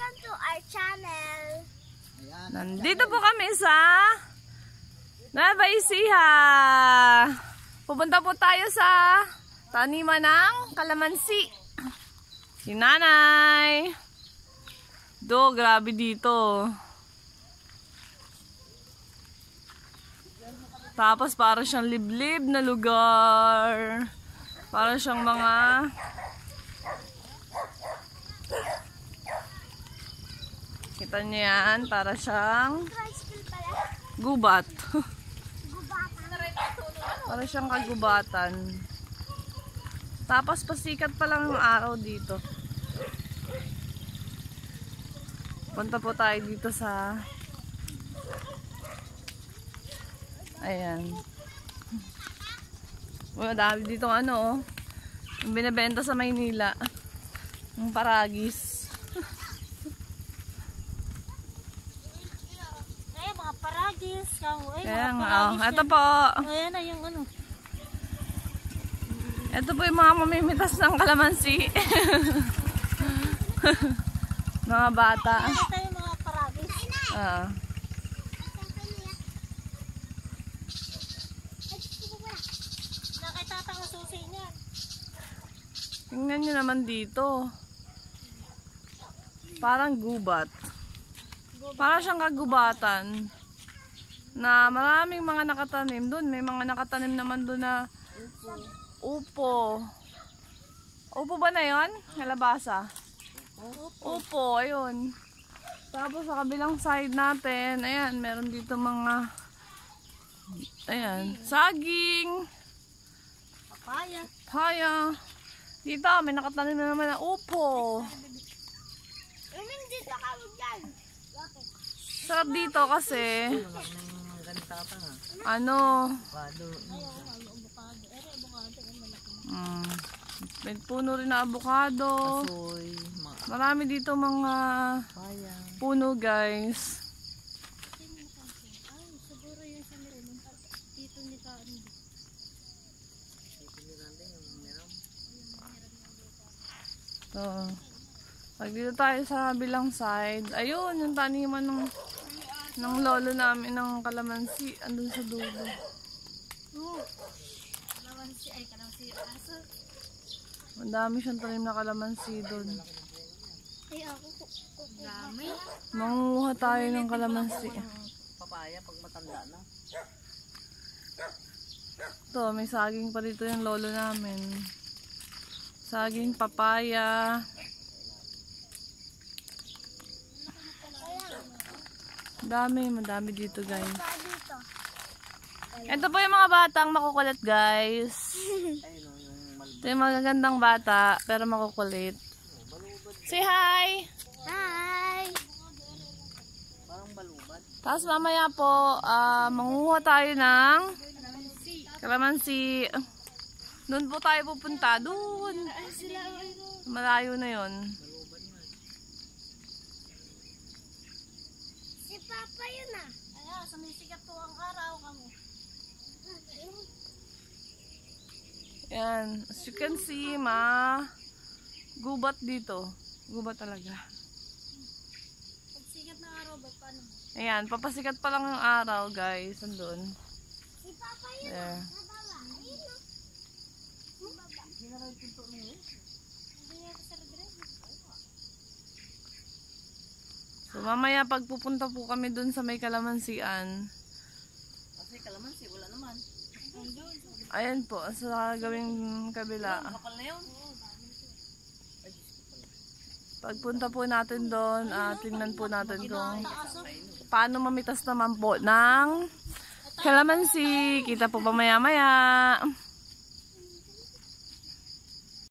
Welcome to our channel. Nandito po kami sa Nueva Ecija. Pupunta po tayo sa taniman ng kalamansi. Si nanay. Do, grabe dito. Tapos para siyang liblib na lugar. Para siyang mga Kita niyo yan, para siyang gubat. Para siyang kagubatan. Tapos pasikat pa lang yung araw dito. Punta po tayo dito sa Ayan. Wala dami dito ano oh. Yung binibenta sa Maynila. Yung paragis. Eh, Kaya mga nga, oh. Ito po. Ayan na yung ano. Ito po yung mga mamimitas ng kalamansi. mga bata. Ito yung mga. Ah. Ko susi niyan. Tingnan nyo naman dito. Parang gubat. Para siyang kagubatan. Na maraming mga nakatanim doon. May mga nakatanim naman doon na upo. Upo ba na yon? Kalabasa? Upo, ayun. Tapos sa kabilang side natin, ayan, meron dito mga ayan, saging, Papaya. Paya. Dito, may nakatanim na naman na upo. Umin dito ka dyan. Sarap dito kasi, ano, mm, may puno rin na avocado. Marami dito mga puno guys. So, pag dito tayo sa bilang side, ayun, yung taniman ng ng lolo namin ng kalamansi, andun sa dulo. Oo. Kalamansi. Ay, kalamansi. Aso. Ang dami siyang tanim na kalamansi doon. Ay, ako. Dami. Mangunguha tayo ng kalamansi. papaya pag matanda na. Ito, may saging pa dito yung lolo namin. Saging, papaya. Dami, madami dito guys. Ito po yung mga batang makukulit guys. Ito yung magagandang bata, pero makukulit. Say hi! Hi! parang balubad. Tapos mamaya po, ah, mangunguha tayo ng kalamansi. Doon po tayo pupunta. Doon. Malayo na yon. Papa yun ah. Ay, sumisikat po ang araw kamo. Yan. As you can see, ma, gubat dito. Gubat talaga. Pag sikat ng araw, ba't paano? Ayan, papasikat pa lang ang araw, guys. Andun. Si Papa yun There. Nababa. Ayun. Nababa. Hindi nga sa So, mamaya pag pupunta po kami dun sa may kalamansian, Kasi kalamansi, wala naman. ayan po, sa gawing kabila. Kapal na yun. Pagpunta po natin doon, ah, tingnan po natin kung Aso. paano mamitas naman po ng kalamansi. Kita po pa maya-maya.